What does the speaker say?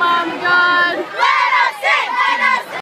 mom